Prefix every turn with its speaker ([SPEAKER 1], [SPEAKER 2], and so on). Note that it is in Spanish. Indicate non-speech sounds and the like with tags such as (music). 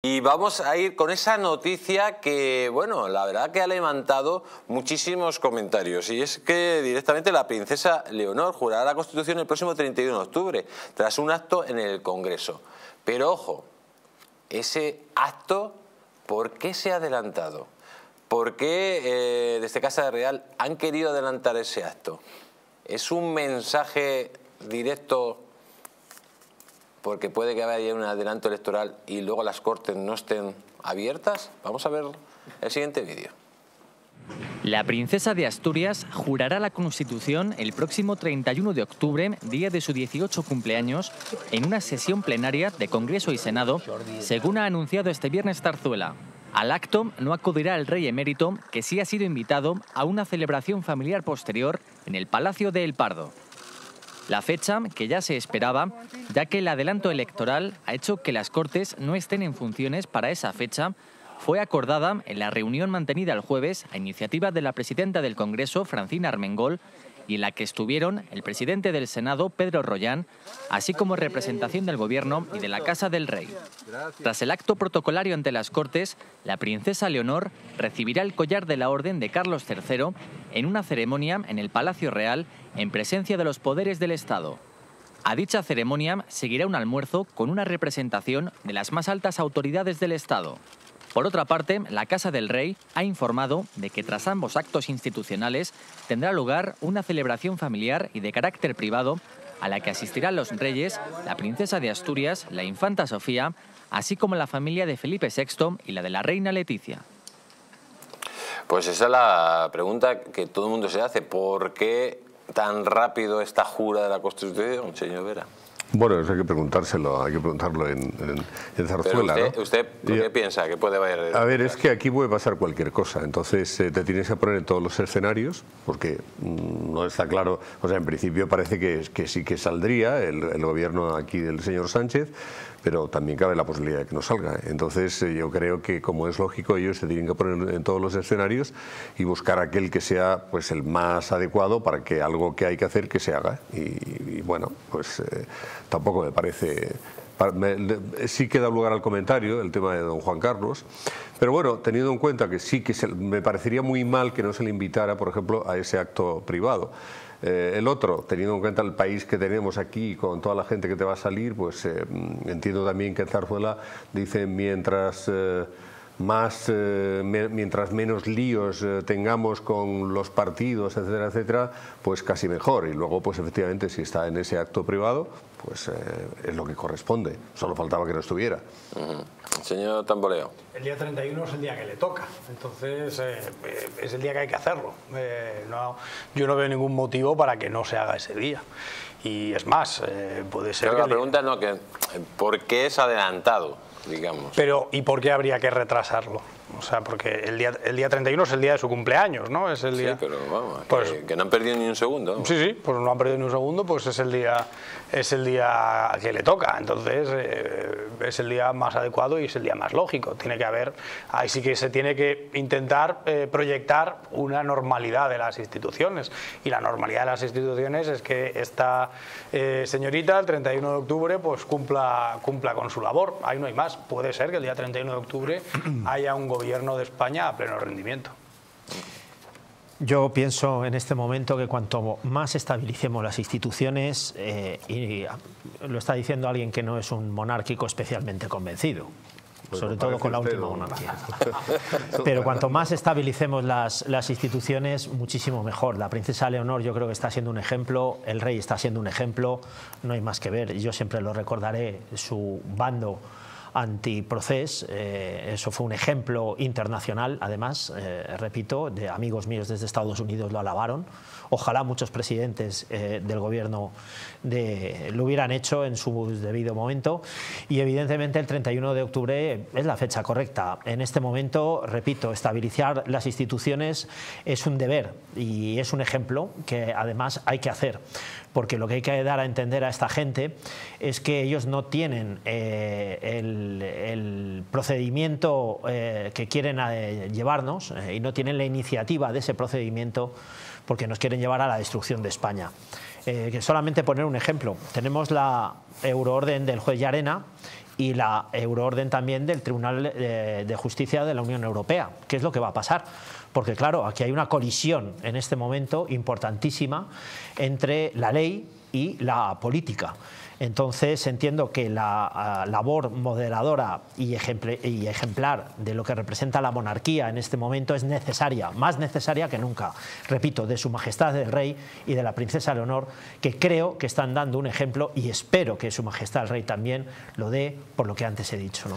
[SPEAKER 1] Y vamos a ir con esa noticia que, bueno, la verdad que ha levantado muchísimos comentarios. Y es que directamente la princesa Leonor jurará la Constitución el próximo 31 de octubre, tras un acto en el Congreso. Pero ojo, ese acto, ¿por qué se ha adelantado? ¿Por qué eh, desde Casa Real han querido adelantar ese acto? ¿Es un mensaje directo porque puede que haya un adelanto electoral y luego las cortes no estén abiertas? Vamos a ver el siguiente vídeo.
[SPEAKER 2] La princesa de Asturias jurará la Constitución el próximo 31 de octubre, día de su 18 cumpleaños, en una sesión plenaria de Congreso y Senado, según ha anunciado este viernes Tarzuela. Al acto no acudirá el rey emérito, que sí ha sido invitado a una celebración familiar posterior en el Palacio de El Pardo. La fecha, que ya se esperaba, ya que el adelanto electoral ha hecho que las Cortes no estén en funciones para esa fecha, fue acordada en la reunión mantenida el jueves a iniciativa de la presidenta del Congreso, Francina Armengol, y en la que estuvieron el presidente del Senado, Pedro Rollán, así como representación del Gobierno y de la Casa del Rey. Tras el acto protocolario ante las Cortes, la princesa Leonor recibirá el collar de la Orden de Carlos III en una ceremonia en el Palacio Real en presencia de los poderes del Estado. A dicha ceremonia seguirá un almuerzo con una representación de las más altas autoridades del Estado. Por otra parte, la Casa del Rey ha informado de que tras ambos actos institucionales tendrá lugar una celebración familiar y de carácter privado a la que asistirán los reyes, la princesa de Asturias, la infanta Sofía, así como la familia de Felipe VI y la de la reina Leticia.
[SPEAKER 1] Pues esa es la pregunta que todo el mundo se hace. ¿Por qué tan rápido esta jura de la Constitución, señor Vera?
[SPEAKER 3] Bueno, eso hay que preguntárselo, hay que preguntarlo en, Zarzuela.
[SPEAKER 1] usted, qué piensa que puede haber?
[SPEAKER 3] A ver, es que aquí puede pasar cualquier cosa, entonces eh, te tienes que poner en todos los escenarios, porque mm, no está claro, o sea, en principio parece que, que sí que saldría el, el gobierno aquí del señor Sánchez, pero también cabe la posibilidad de que no salga. Entonces eh, yo creo que como es lógico ellos se tienen que poner en todos los escenarios y buscar aquel que sea pues el más adecuado para que algo que hay que hacer que se haga. Y, bueno, pues eh, tampoco me parece... sí que da lugar al comentario el tema de don Juan Carlos, pero bueno, teniendo en cuenta que sí que me parecería muy mal que no se le invitara, por ejemplo, a ese acto privado. Eh, el otro, teniendo en cuenta el país que tenemos aquí, con toda la gente que te va a salir, pues eh, entiendo también que Zarzuela dice mientras... más, mientras menos líos tengamos con los partidos, etcétera, etcétera, pues casi mejor. Y luego, pues efectivamente, si está en ese acto privado, pues es lo que corresponde. Solo faltaba que no estuviera.
[SPEAKER 1] Señor Tamboleo.
[SPEAKER 4] El día 31 es el día que le toca, entonces eh, eh, es el día que hay que hacerlo. Eh, yo no veo ningún motivo para que no se haga ese día. Y es más, puede ser...
[SPEAKER 1] Pero la pregunta no, que, ¿por qué es adelantado, digamos?
[SPEAKER 4] Pero, ¿y por qué habría que retrasarlo? O sea, porque el día, el día 31 es el día de su cumpleaños, ¿no? Es el día...
[SPEAKER 1] Sí, pero vamos, pues, que, no han perdido ni un segundo.
[SPEAKER 4] Sí, sí, pues no han perdido ni un segundo, pues es el día, es el día que le toca. Entonces, eh, es el día más adecuado y es el día más lógico. Tiene que haber, ahí sí que se tiene que intentar eh, proyectar una normalidad de las instituciones. Y la normalidad de las instituciones es que esta eh, señorita, el 31 de octubre, pues cumpla, cumpla con su labor. Ahí no hay más. Puede ser que el día 31 de octubre haya un gobierno de España a pleno rendimiento.
[SPEAKER 5] Yo pienso en este momento que cuanto más estabilicemos las instituciones, eh, y lo está diciendo alguien que no es un monárquico especialmente convencido, pues sobre todo con la última monarquía. (laughs) Pero cuanto más estabilicemos las, las, instituciones, muchísimo mejor. La princesa Leonor yo creo que está siendo un ejemplo, el rey está siendo un ejemplo, no hay más que ver. Yo siempre lo recordaré, su bando antiproces. Eh, eso fue un ejemplo internacional, además, eh, repito, de amigos míos desde Estados Unidos lo alabaron. Ojalá muchos presidentes eh, del gobierno de, lo hubieran hecho en su debido momento. Y evidentemente el 31 de octubre es la fecha correcta. En este momento, repito, estabilizar las instituciones es un deber y es un ejemplo que además hay que hacer porque lo que hay que dar a entender a esta gente es que ellos no tienen eh, el, procedimiento eh, que quieren llevarnos y no tienen la iniciativa de ese procedimiento porque nos quieren llevar a la destrucción de España. Eh, que solamente poner un ejemplo, tenemos la euroorden del juez Yarena y la euroorden también del Tribunal de Justicia de la Unión Europea. ¿Qué es lo que va a pasar? Porque claro, aquí hay una colisión en este momento importantísima entre la ley y la política. Entonces entiendo que la ah, labor moderadora y, ejemplar de lo que representa la monarquía en este momento es necesaria, más necesaria que nunca. Repito, de Su Majestad el Rey y de la Princesa Leonor, que creo que están dando un ejemplo y espero que Su Majestad el Rey también lo dé por lo que antes he dicho.